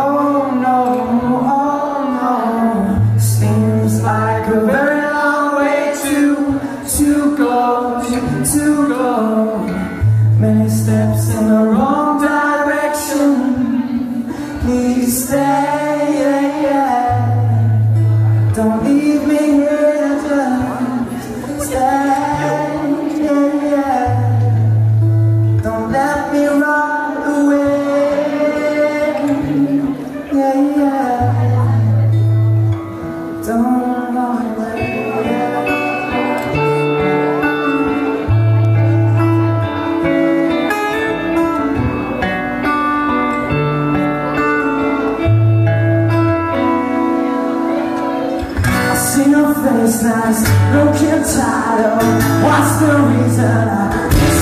Oh no, oh no, seems like a very long way to, to go, to go. Many steps in the wrong direction, please stay. Don't I see your face nice, looking tired What's the reason? I